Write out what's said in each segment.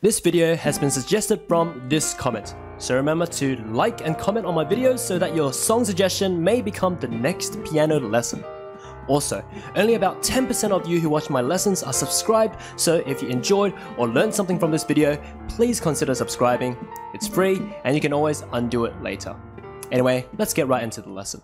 This video has been suggested from this comment, so remember to like and comment on my videos so that your song suggestion may become the next piano lesson. Also, only about 10% of you who watch my lessons are subscribed, so if you enjoyed or learned something from this video, please consider subscribing. It's free and you can always undo it later. Anyway, let's get right into the lesson.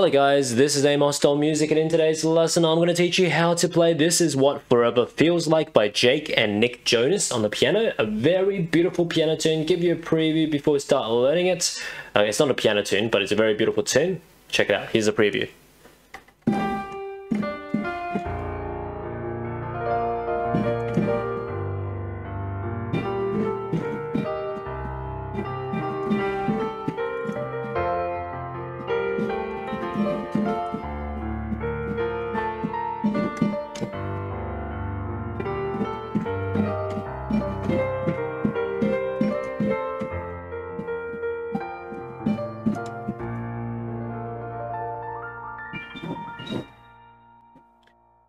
Hello guys, this is Amosdoll Music and in today's lesson I'm going to teach you how to play This Is What Forever Feels Like by JVKE and Nick Jonas on the piano. A very beautiful piano tune. Give you a preview before we start learning it. Uh, it's not a piano tune, but it's a very beautiful tune. Check it out. Here's a preview.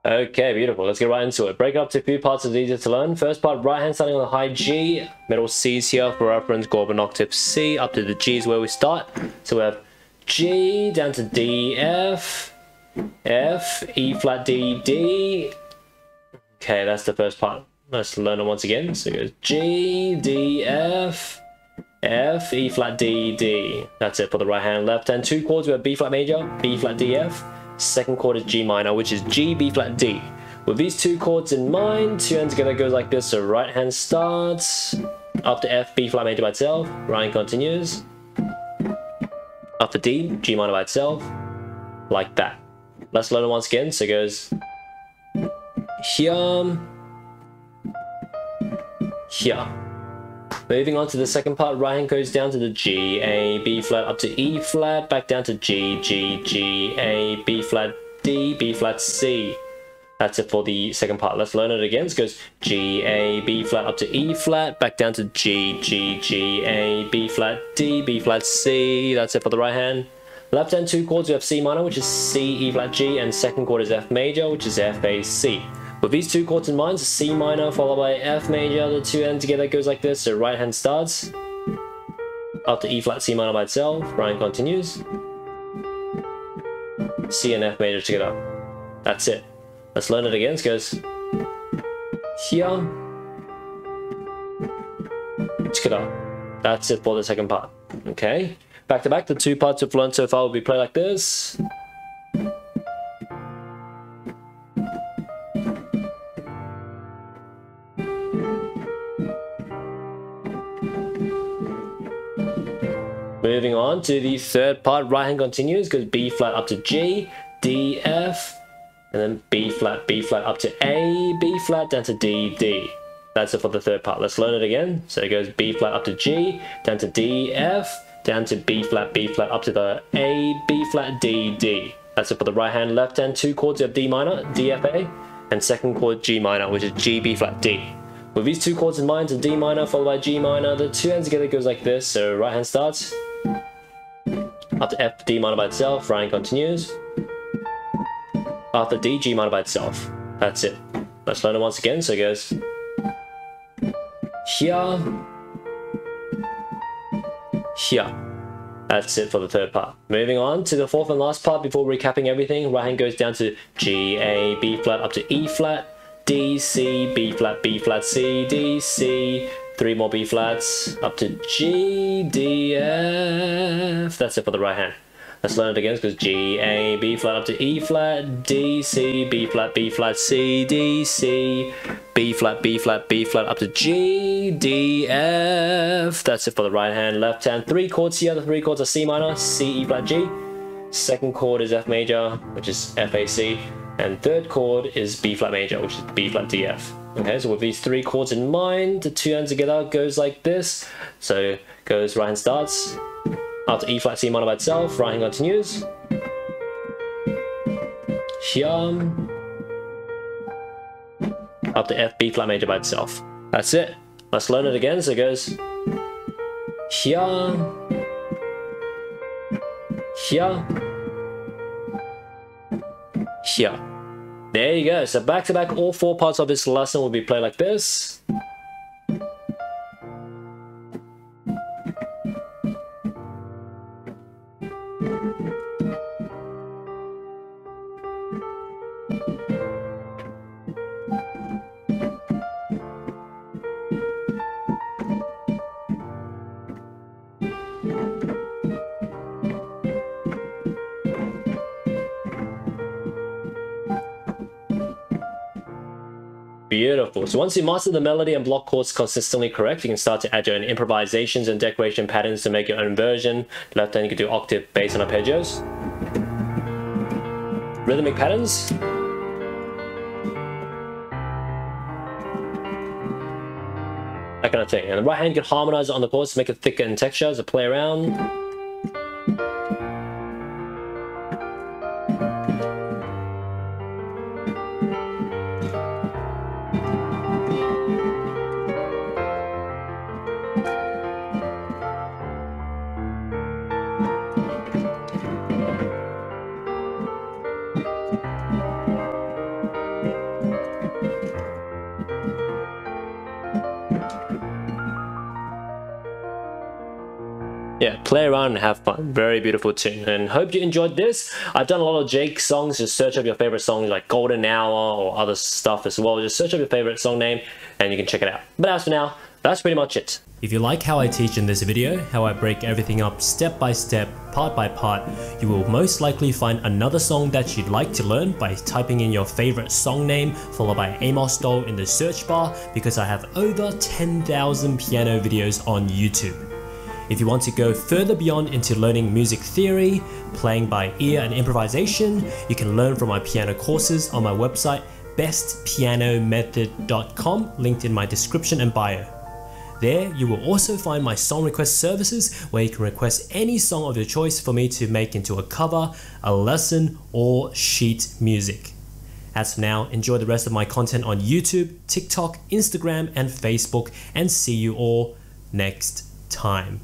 Okay, beautiful. Let's get right into it. Break up to a few parts is easier to learn. First part, right hand starting on the high G, middle C's here for reference, go up an octave C, up to the G is where we start. So we have G down to D, F, F, E flat D, D. Okay, that's the first part. Let's learn it once again. So it goes G, D, F, F, E flat D, D. That's it for the right hand. Left hand, two chords. We have B flat major, B flat D, F. Second chord is G minor, which is G, B flat, D. With these two chords in mind, two hands are gonna go like this. So right hand starts, up to F, B flat major by itself, right hand continues, to D, G minor by itself, like that. Let's learn it once again. So it goes here, here. Moving on to the second part, right hand goes down to the G, A, B flat, up to E flat, back down to G, G, G, A, B flat, D, B flat, C. That's it for the second part. Let's learn it again. It goes G, A, B flat, up to E flat, back down to G, G, G, A, B flat, D, B flat, C. That's it for the right hand. Left hand two chords, we have C minor, which is C, E flat, G, and second chord is F major, which is F, A, C. With these two chords in mind, C minor followed by F major, the two ends together goes like this, so right hand starts, to E flat C minor by itself, hand continues, C and F major together. That's it. Let's learn it again, it goes here, together. That's it for the second part, okay? Back to back, the two parts we've learned so far will be played like this. Moving on to the third part, right hand continues, goes B flat up to G, D, F, and then B flat, B flat up to A, B flat down to D, D. That's it for the third part. Let's learn it again. So it goes B flat up to G, down to D, F, down to B flat, B flat, up to the A, B flat, D, D. That's it for the right hand, left hand, two chords of D minor, D, F, A, and second chord G minor, which is G, B flat, D. With these two chords in mind, to D minor followed by G minor, the two hands together goes like this. So right hand starts, after F, D minor by itself, right hand continues. After D, G minor by itself. That's it. Let's learn it once again. So it goes here, here. That's it for the third part. Moving on to the fourth and last part before recapping everything. Right hand goes down to G, A, B flat up to E flat, D, C, B flat, B flat, C, D, C, three more B flats, up to G, D, F. That's it for the right hand. Let's learn it again because G, A, B flat up to E flat, D, C, B flat, B flat, C, D, C, B flat, B flat, B flat up to G, D, F. That's it for the right hand. Left hand, three chords here. The three chords are C minor, C, E flat, G. Second chord is F major, which is F, A, C. And third chord is B flat major, which is B flat, D, F. Okay, so with these three chords in mind, the two hands together goes like this. So goes right hand starts, after E flat C minor by itself, right hand continues. Here. Up to F, B flat major by itself. That's it. Let's learn it again. So it goes here, here, here. There you go. So back to back, all four parts of this lesson will be played like this. Beautiful. So once you master the melody and block chords consistently correct, you can start to add your own improvisations and decoration patterns to make your own version. Left hand you can do octave, bass, and arpeggios. Rhythmic patterns. That kind of thing. And the right hand can harmonize on the chords to make it thicker in texture as a play around. Yeah, play around and have fun. Very beautiful tune. And hope you enjoyed this. I've done a lot of JVKE songs. Just search up your favorite songs like Golden Hour or other stuff as well. Just search up your favorite song name and you can check it out. But as for now, that's pretty much it. If you like how I teach in this video, how I break everything up step by step, part by part, you will most likely find another song that you'd like to learn by typing in your favorite song name followed by Amosdoll in the search bar because I have over 10,000 piano videos on YouTube. If you want to go further beyond into learning music theory, playing by ear and improvisation, you can learn from my piano courses on my website bestpianomethod.com linked in my description and bio. There, you will also find my song request services where you can request any song of your choice for me to make into a cover, a lesson, or sheet music. As for now, enjoy the rest of my content on YouTube, TikTok, Instagram, and Facebook, and see you all next time.